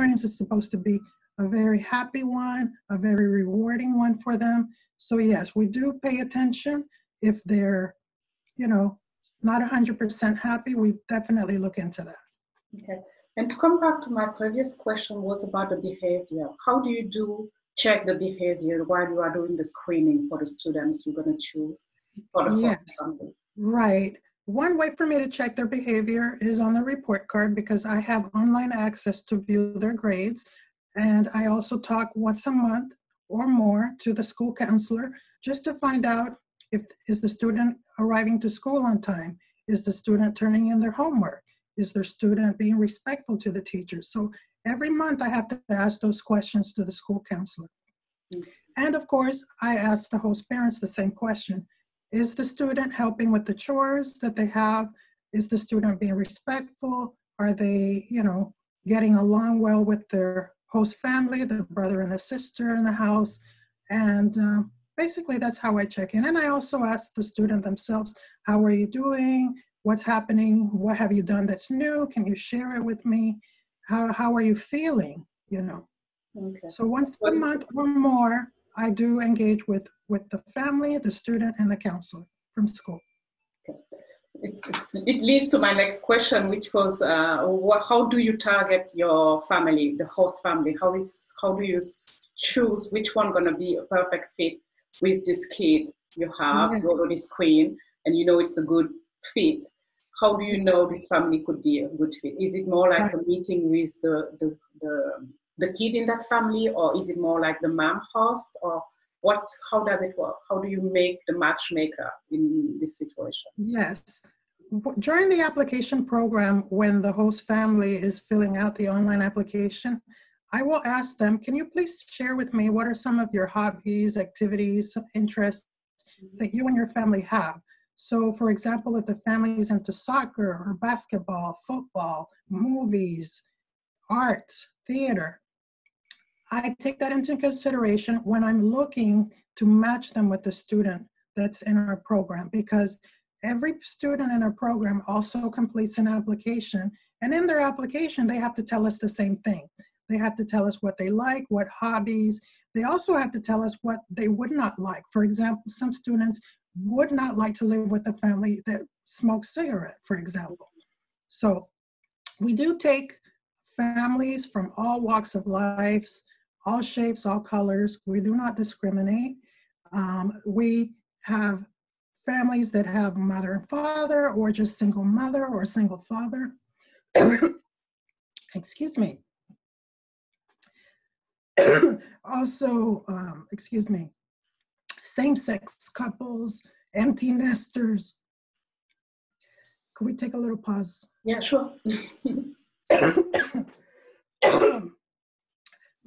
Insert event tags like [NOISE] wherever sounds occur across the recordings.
experience is supposed to be a very happy one, a very rewarding one for them. So yes, we do pay attention. If they're, you know, not 100% happy, we definitely look into that. Okay. And to come back to my previous question was about the behavior. How do you do check the behavior while you are doing the screening for the students you're going to choose for the yes. Right. One way for me to check their behavior is on the report card because I have online access to view their grades. And I also talk once a month or more to the school counselor just to find out if is the student arriving to school on time? Is the student turning in their homework? Is their student being respectful to the teachers? So every month I have to ask those questions to the school counselor. Mm. And of course, I ask the host parents the same question. Is the student helping with the chores that they have? Is the student being respectful? Are they, you know, getting along well with their host family, the brother and the sister in the house? And uh, basically, that's how I check in. And I also ask the student themselves, how are you doing? What's happening? What have you done that's new? Can you share it with me? How, how are you feeling? You know. Okay. So once a month or more, I do engage with, with the family, the student, and the counselor from school. It's, it's, it leads to my next question, which was, uh, what, how do you target your family, the host family? How is how do you choose which one going to be a perfect fit with this kid you have, you already screen, and you know it's a good fit? How do you know this family could be a good fit? Is it more like right. a meeting with the, the, the the kid in that family or is it more like the mom host or what how does it work? How do you make the matchmaker in this situation? Yes. During the application program when the host family is filling out the online application i will ask them can you please share with me what are some of your hobbies activities interests that you and your family have? So for example if the family is into soccer or basketball football movies art theater I take that into consideration when I'm looking to match them with the student that's in our program because every student in our program also completes an application and in their application they have to tell us the same thing. They have to tell us what they like what hobbies. They also have to tell us what they would not like. For example some students would not like to live with a family that smokes cigarette for example. So we do take families from all walks of lives all shapes, all colors. We do not discriminate. Um, we have families that have mother and father, or just single mother or single father. [COUGHS] excuse me. [COUGHS] also, um, excuse me, same sex couples, empty nesters. Could we take a little pause? Yeah, sure. [COUGHS]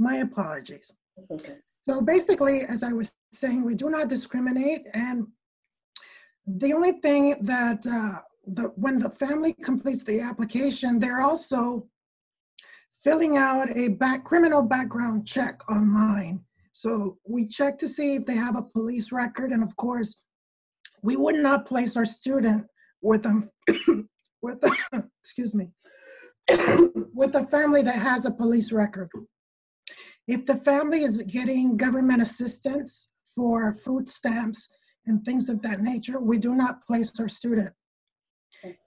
My apologies. Okay. So basically, as I was saying, we do not discriminate. And the only thing that uh, the, when the family completes the application, they're also filling out a back, criminal background check online. So we check to see if they have a police record. And of course, we would not place our student with them, [COUGHS] with, [COUGHS] excuse me, [COUGHS] with a family that has a police record. If the family is getting government assistance for food stamps and things of that nature, we do not place our student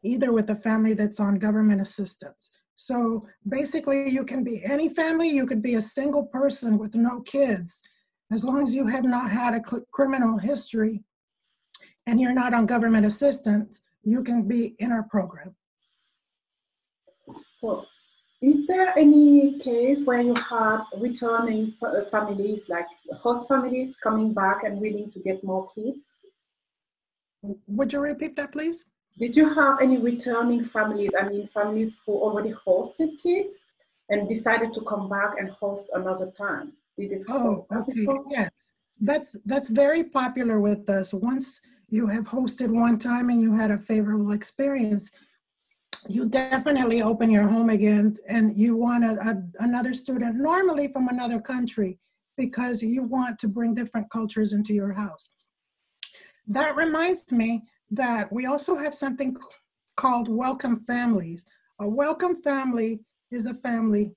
either with a family that's on government assistance. So basically, you can be any family, you could be a single person with no kids, as long as you have not had a criminal history and you're not on government assistance, you can be in our program. Well, is there any case where you had returning uh, families, like host families, coming back and willing to get more kids? Would you repeat that, please? Did you have any returning families? I mean, families who already hosted kids and decided to come back and host another time. Did it? Oh, okay. Yes, that's that's very popular with us. Once you have hosted one time and you had a favorable experience, you definitely open your home again and you want a, a, another student, normally from another country, because you want to bring different cultures into your house. That reminds me that we also have something called welcome families. A welcome family is a family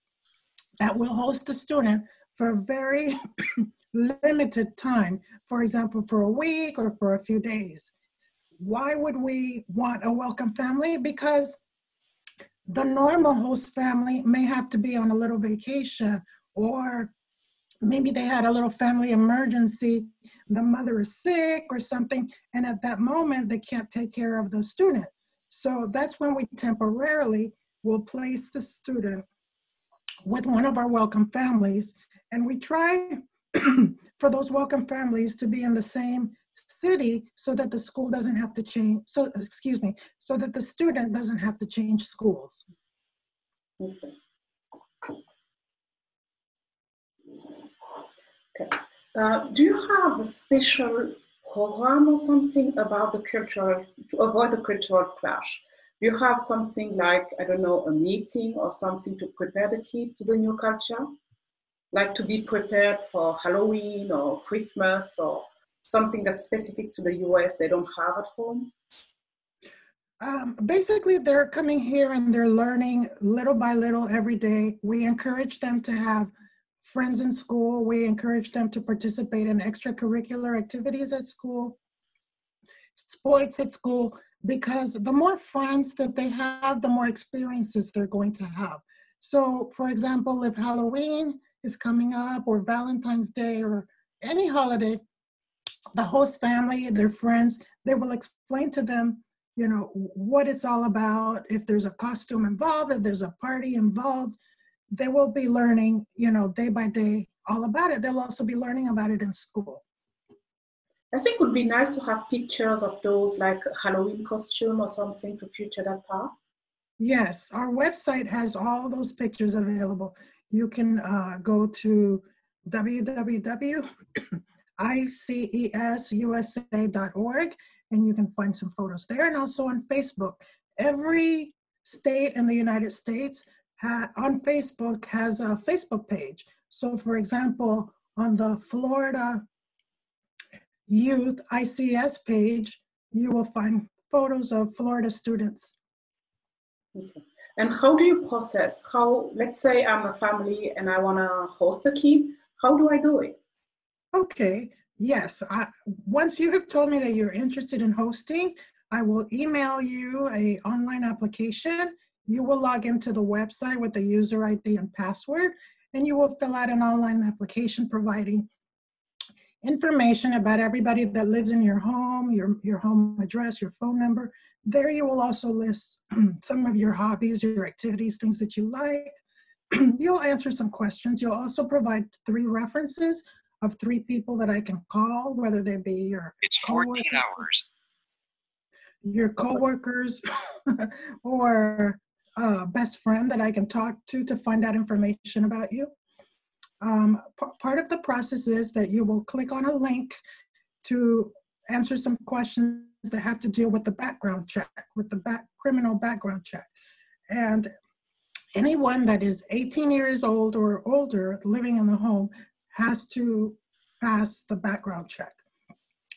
that will host the student for a very [COUGHS] limited time, for example, for a week or for a few days. Why would we want a welcome family? Because the normal host family may have to be on a little vacation or maybe they had a little family emergency the mother is sick or something and at that moment they can't take care of the student. So that's when we temporarily will place the student with one of our welcome families and we try [CLEARS THROAT] for those welcome families to be in the same city so that the school doesn't have to change so excuse me so that the student doesn't have to change schools okay. Uh, do you have a special program or something about the cultural, to avoid the cultural clash? Do you have something like, I don't know, a meeting or something to prepare the kid to the new culture? Like to be prepared for Halloween or Christmas or something that's specific to the US they don't have at home? Um, basically, they're coming here and they're learning little by little every day. We encourage them to have friends in school. We encourage them to participate in extracurricular activities at school, sports at school, because the more friends that they have, the more experiences they're going to have. So, for example, if Halloween is coming up, or Valentine's Day, or any holiday, the host family, their friends, they will explain to them, you know, what it's all about, if there's a costume involved, if there's a party involved, they will be learning, you know, day by day all about it. They'll also be learning about it in school. I think it would be nice to have pictures of those like Halloween costume or something to feature that part. Yes, our website has all those pictures available. You can uh, go to www.icesusa.org and you can find some photos there and also on Facebook. Every state in the United States ha- on Facebook has a Facebook page. So, for example, on the Florida Youth ICS page, you will find photos of Florida students. Okay. And how do you process? How, let's say I'm a family and I want to host a kid, how do I do it? Okay, yes. I, once you have told me that you're interested in hosting, I will email you a online application you will log into the website with the user ID and password, and you will fill out an online application providing information about everybody that lives in your home, your, your home address, your phone number. There you will also list [CLEARS THROAT] some of your hobbies, your activities, things that you like. [CLEARS THROAT] You'll answer some questions. You'll also provide three references of three people that I can call, whether they be your It's 14 hours. Your coworkers [LAUGHS] or uh, best friend that I can talk to to find out information about you. Um, part of the process is that you will click on a link to answer some questions that have to deal with the background check, with the back, criminal background check. And anyone that is 18 years old or older living in the home has to pass the background check.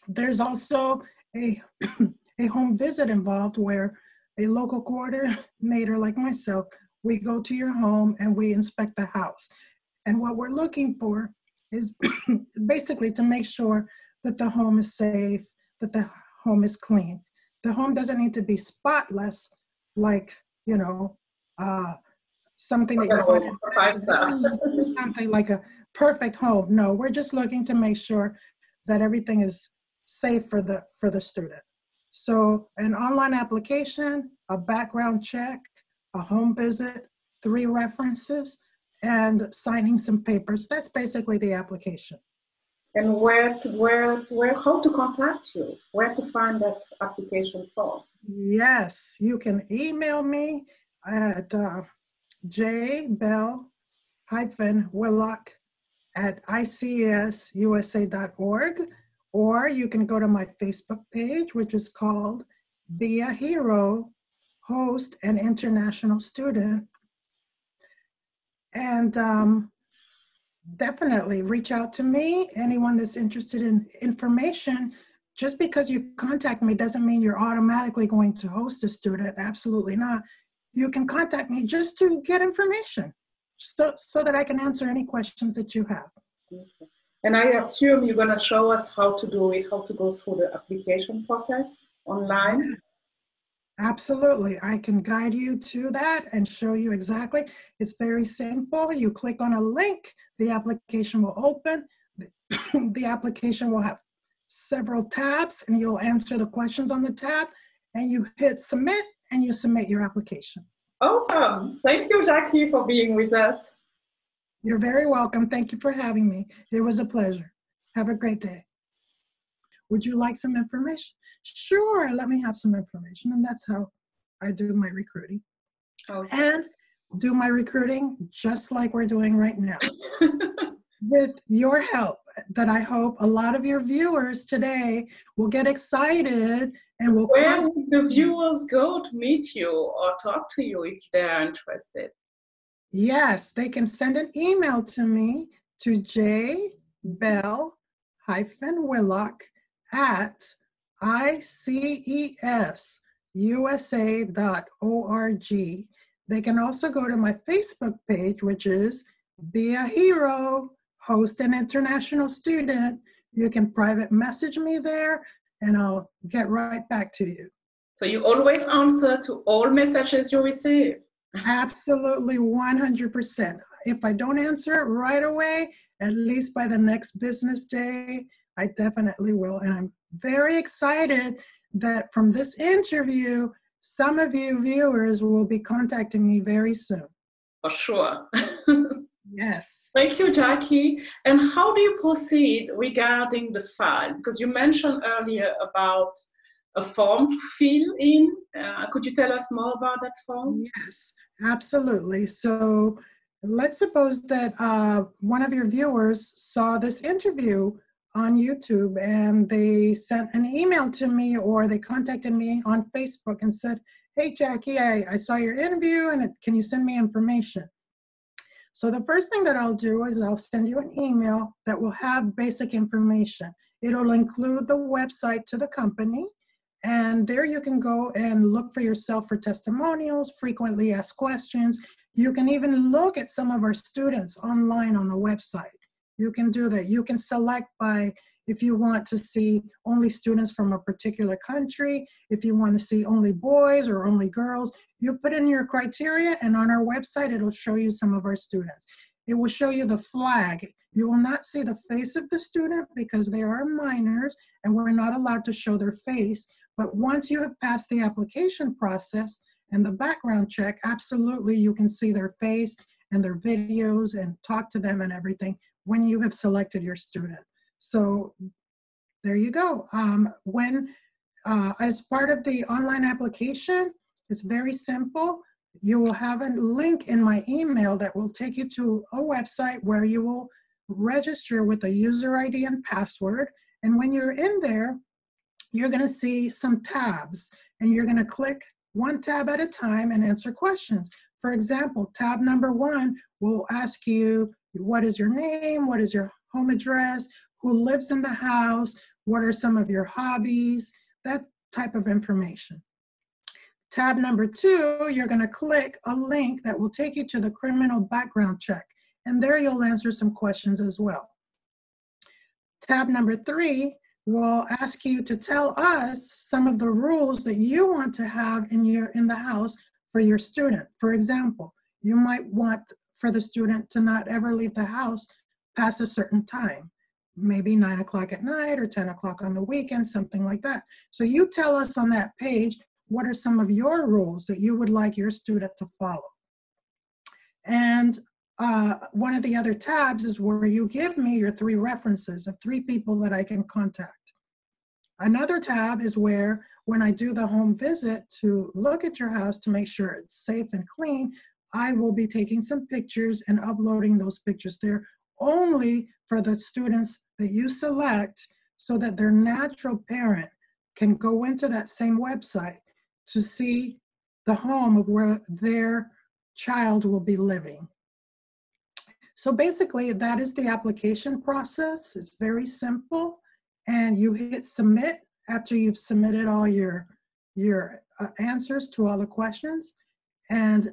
There's also a, [CLEARS THROAT] a home visit involved where a local coordinator like myself, we go to your home and we inspect the house. And what we're looking for is [CLEARS THROAT] basically to make sure that the home is safe, that the home is clean. The home doesn't need to be spotless, like, you know, uh, something that you find [LAUGHS] something like a perfect home. No, we're just looking to make sure that everything is safe for the for the student. So an online application, a background check, a home visit, three references, and signing some papers. That's basically the application. And where, to, where, where, how to contact you? Where to find that application form? Yes, you can email me at uh, jbell hyphen willock at icesusa.org or you can go to my Facebook page, which is called Be a Hero, Host an International Student. And um, definitely reach out to me. Anyone that's interested in information, just because you contact me doesn't mean you're automatically going to host a student. Absolutely not. You can contact me just to get information, so, so that I can answer any questions that you have. Okay. And I assume you're going to show us how to do it, how to go through the application process online. Absolutely. I can guide you to that and show you exactly. It's very simple. You click on a link, the application will open. [COUGHS] the application will have several tabs and you'll answer the questions on the tab and you hit submit and you submit your application. Awesome. Thank you, Jackie, for being with us. You're very welcome. Thank you for having me. It was a pleasure. Have a great day. Would you like some information? Sure, let me have some information. And that's how I do my recruiting. Okay. And do my recruiting just like we're doing right now. [LAUGHS] With your help, that I hope a lot of your viewers today will get excited and will. Where would the viewers go to meet you or talk to you if they're interested? Yes, they can send an email to me to jbell hyphen willock at icesusa.org. They can also go to my Facebook page, which is Be a Hero, host an international student. You can private message me there and I'll get right back to you. So you always answer to all messages you receive? Absolutely 100%. If I don't answer it right away, at least by the next business day, I definitely will. And I'm very excited that from this interview, some of you viewers will be contacting me very soon. For sure. [LAUGHS] yes. Thank you, Jackie. And how do you proceed regarding the file? Because you mentioned earlier about a form to fill in. Uh, could you tell us more about that form? Yes. Absolutely. So let's suppose that uh, one of your viewers saw this interview on YouTube and they sent an email to me or they contacted me on Facebook and said, Hey, Jackie, I, I saw your interview and it, can you send me information? So the first thing that I'll do is I'll send you an email that will have basic information. It'll include the website to the company. And there you can go and look for yourself for testimonials, frequently asked questions. You can even look at some of our students online on the website. You can do that. You can select by if you want to see only students from a particular country, if you want to see only boys or only girls, you put in your criteria and on our website, it'll show you some of our students. It will show you the flag. You will not see the face of the student because they are minors and we're not allowed to show their face, but once you have passed the application process and the background check, absolutely you can see their face and their videos and talk to them and everything when you have selected your student. So there you go. Um, when, uh, as part of the online application, it's very simple. You will have a link in my email that will take you to a website where you will register with a user ID and password. And when you're in there, you're going to see some tabs and you're going to click one tab at a time and answer questions. For example, tab number one will ask you, what is your name? What is your home address? Who lives in the house? What are some of your hobbies? That type of information. Tab number two, you're gonna click a link that will take you to the criminal background check. And there you'll answer some questions as well. Tab number three will ask you to tell us some of the rules that you want to have in your in the house for your student. For example, you might want for the student to not ever leave the house past a certain time, maybe nine o'clock at night or 10 o'clock on the weekend, something like that. So you tell us on that page, what are some of your rules that you would like your student to follow? And uh, one of the other tabs is where you give me your three references of three people that I can contact. Another tab is where when I do the home visit to look at your house to make sure it's safe and clean, I will be taking some pictures and uploading those pictures there only for the students that you select so that their natural parent can go into that same website to see the home of where their child will be living. So basically, that is the application process. It's very simple. And you hit submit after you've submitted all your, your uh, answers to all the questions. And